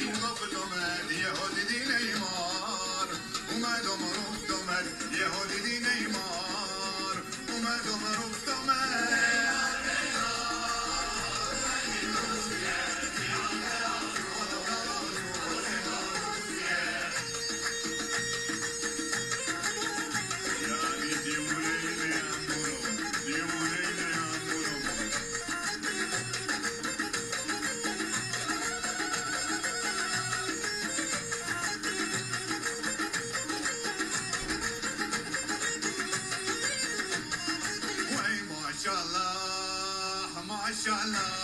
این گفت اومد یه دیدی نیمار. اومد و مرد اومد یه دیدی نیمار. 算了。